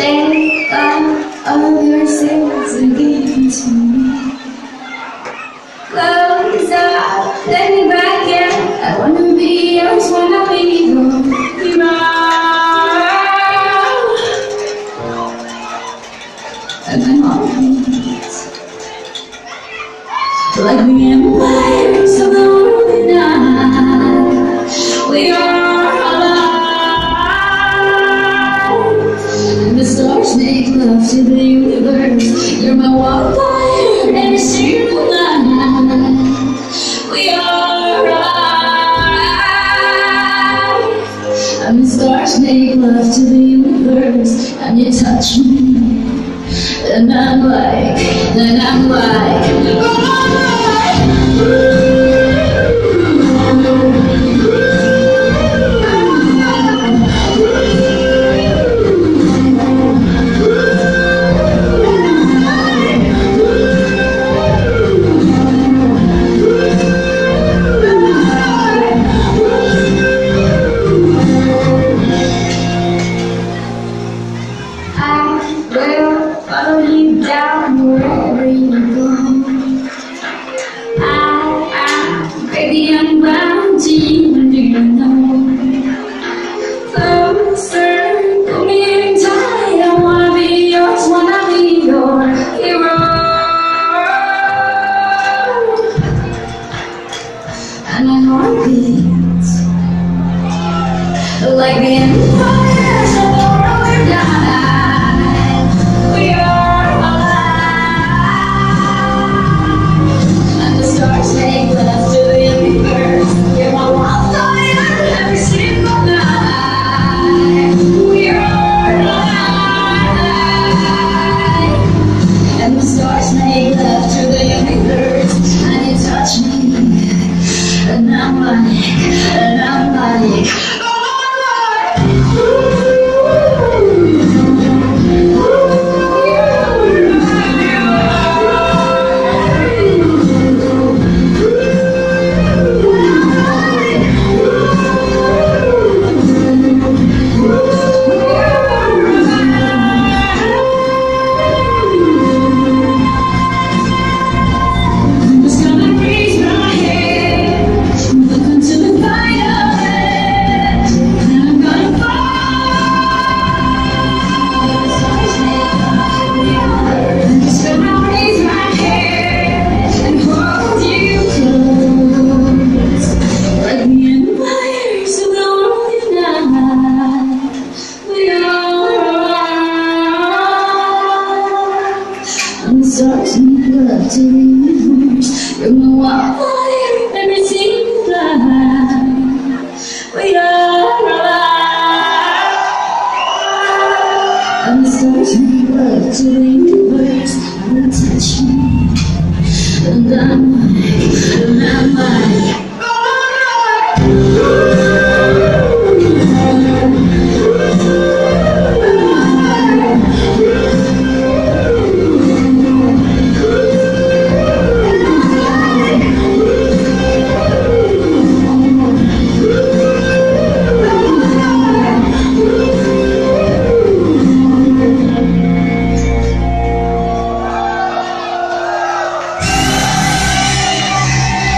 All your sins are given to me. Close up, let me back in. I wanna be yours when I leave you. And my heartbeats like the empires of the world and night. The universe. You're my wildfire and a single night. We are alive, and the stars make love to the universe, and you touch me. And I'm like, and I'm like, I like And the stars make love to the universe. You're my wildfire, every single night. We are alive. And the stars make love to the universe. And they touch me. And I'm like, and I'm like. Oh,